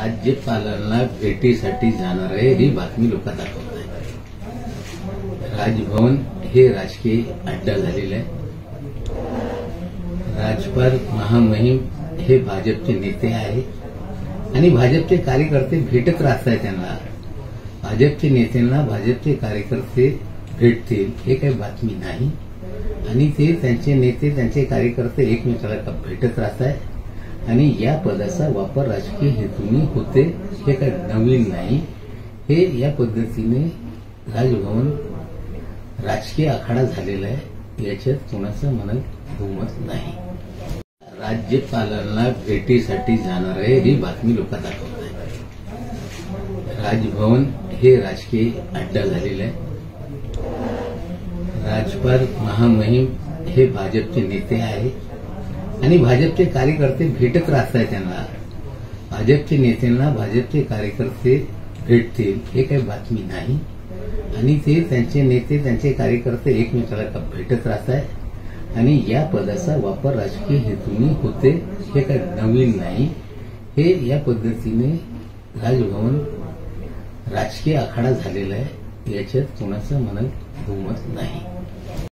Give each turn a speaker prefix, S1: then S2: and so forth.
S1: राज्यपालांना भेटीसाठी जाणार आहे ही बातमी लोक दाखवत आहे. राजभवन हे राजकीय अड्डा झालेलं आहे. राजपाल महामहिम हे भाजपचे नेते आहेत. आणि भाजपचे कार्यकर्ते भेटत राहत आहे त्यांना. भाजपचे नेत्यांना भाजपचे कार्यकर्ते भेटतील हे काही बातमी नाही. आणि ते त्यांचे नेते त्यांचे कार्यकर्ते एकमेकाला भेटत राहत आहेत आणि या पदाचा वापर राजकीय हेतूने होते हे काही नवीन नाही. हे या पद्धतीने राजभवन राजकीय आखाडा झालेला आहे याच्यात कोणाचं मनात बहुमत नाही. राज्यपालांना भेटीसाठी जाणार आहे ही बातमी लोक दाखवत आहे. राजभवन हे राजकीय अड्डा झालेलं आहे. राजपाल महामहिम हे भाजपचे नेते आहेत. आणि भाजपचे कार्यकर्ते भेटत राहत आहेत त्यांना. भाजपचे नेत्यांना भाजपचे कार्यकर्ते भेटतील हे काही बातमी नाही. आणि ते त्यांचे नेते त्यांचे कार्यकर्ते एकमेकाला भेटत राहत आहेत आणि या पदाचा वापर राजकीय हेतूने होते हे काही नवीन नाही. हे या पद्धतीने राजभवन राजकीय आखाडा झालेला आहे याच्यात कोणाचं मनात बहुमत नाही.